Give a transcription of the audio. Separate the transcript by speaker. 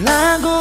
Speaker 1: Lagu ini